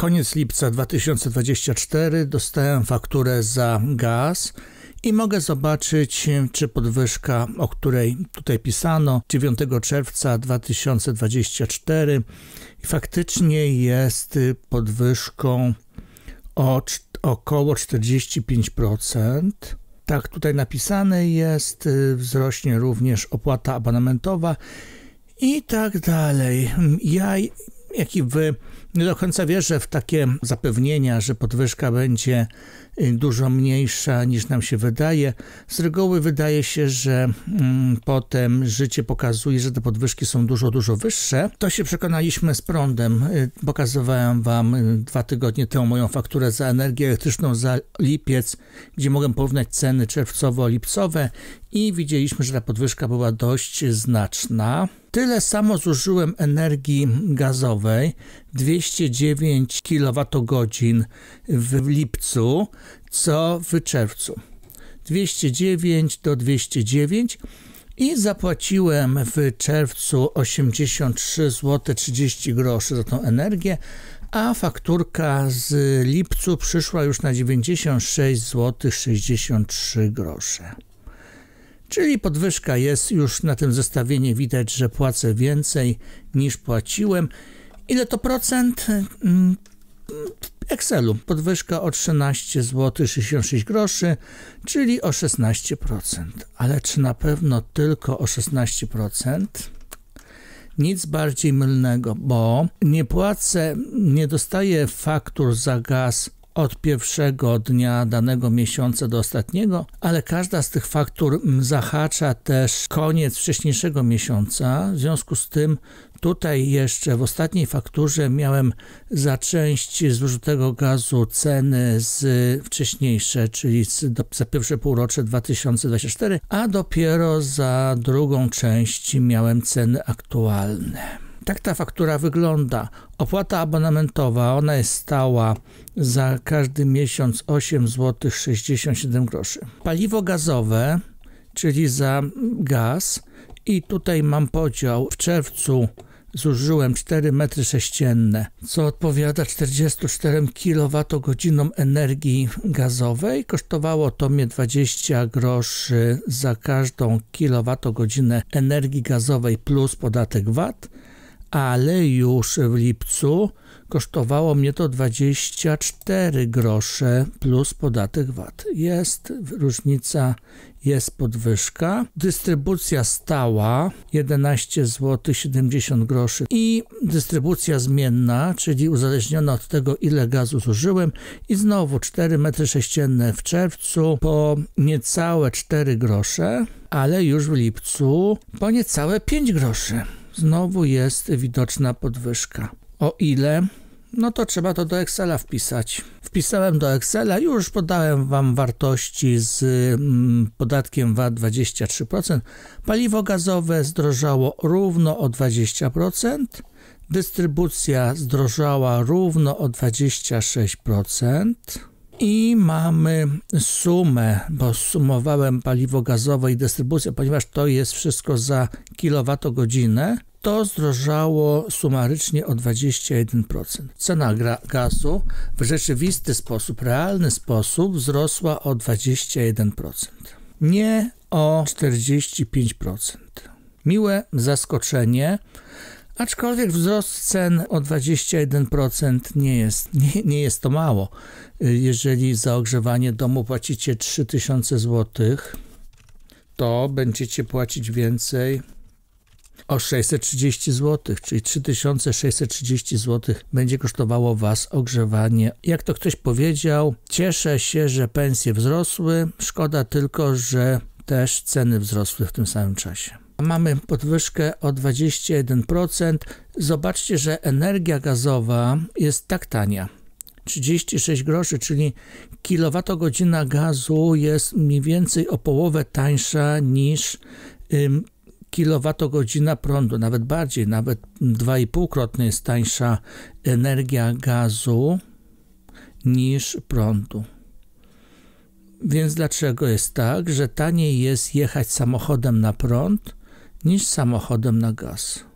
koniec lipca 2024 dostałem fakturę za gaz i mogę zobaczyć, czy podwyżka, o której tutaj pisano 9 czerwca 2024 faktycznie jest podwyżką o około 45%. Tak, tutaj napisane jest, wzrośnie również opłata abonamentowa i tak dalej. Ja, jak i wy, nie do końca wierzę w takie zapewnienia, że podwyżka będzie y, dużo mniejsza niż nam się wydaje. Z reguły wydaje się, że mm, potem życie pokazuje, że te podwyżki są dużo, dużo wyższe. To się przekonaliśmy z prądem. Y, pokazywałem wam y, dwa tygodnie temu moją fakturę za energię elektryczną za lipiec, gdzie mogłem porównać ceny czerwcowo-lipcowe i widzieliśmy, że ta podwyżka była dość znaczna. Tyle samo zużyłem energii gazowej 209 kWh w lipcu, co w czerwcu. 209 do 209 i zapłaciłem w czerwcu 83 zł 30 groszy za tą energię, a fakturka z lipcu przyszła już na 96 zł 63 grosze. Czyli podwyżka jest już na tym zestawieniu widać, że płacę więcej niż płaciłem. Ile to procent? Mm, w Excelu podwyżka o 13 zł 66 groszy, czyli o 16%. Ale czy na pewno tylko o 16%? Nic bardziej mylnego, bo nie płacę, nie dostaję faktur za gaz od pierwszego dnia danego miesiąca do ostatniego, ale każda z tych faktur zahacza też koniec wcześniejszego miesiąca. W związku z tym tutaj jeszcze w ostatniej fakturze miałem za część zużytego gazu ceny z wcześniejsze, czyli za pierwsze półrocze 2024, a dopiero za drugą część miałem ceny aktualne. Tak ta faktura wygląda. Opłata abonamentowa, ona jest stała za każdy miesiąc 8 zł 67 groszy. Paliwo gazowe, czyli za gaz i tutaj mam podział. W czerwcu zużyłem 4 metry sześcienne, co odpowiada 44 kWh energii gazowej. Kosztowało to mnie 20 groszy za każdą kWh energii gazowej plus podatek VAT ale już w lipcu kosztowało mnie to 24 grosze plus podatek VAT. Jest różnica, jest podwyżka. Dystrybucja stała 11 zł 70 groszy i dystrybucja zmienna, czyli uzależniona od tego ile gazu zużyłem i znowu 4 metry sześcienne w czerwcu po niecałe 4 grosze, ale już w lipcu po niecałe 5 groszy znowu jest widoczna podwyżka. O ile? No to trzeba to do Excela wpisać. Wpisałem do Excela, już podałem Wam wartości z mm, podatkiem VAT 23%. Paliwo gazowe zdrożało równo o 20%. Dystrybucja zdrożała równo o 26%. I mamy sumę, bo sumowałem paliwo gazowe i dystrybucję, ponieważ to jest wszystko za kilowatogodzinę, to zdrożało sumarycznie o 21%. Cena gazu w rzeczywisty sposób, realny sposób wzrosła o 21%. Nie o 45%. Miłe zaskoczenie, Aczkolwiek wzrost cen o 21% nie jest, nie, nie jest to mało. Jeżeli za ogrzewanie domu płacicie 3000 zł, to będziecie płacić więcej o 630 zł, czyli 3630 zł będzie kosztowało Was ogrzewanie. Jak to ktoś powiedział, cieszę się, że pensje wzrosły, szkoda tylko, że też ceny wzrosły w tym samym czasie. Mamy podwyżkę o 21%. Zobaczcie, że energia gazowa jest tak tania. 36 groszy, czyli kilowatogodzina gazu jest mniej więcej o połowę tańsza niż kilowatogodzina prądu, nawet bardziej, nawet 2,5-krotnie jest tańsza energia gazu niż prądu. Więc dlaczego jest tak, że taniej jest jechać samochodem na prąd niż samochodem na gaz?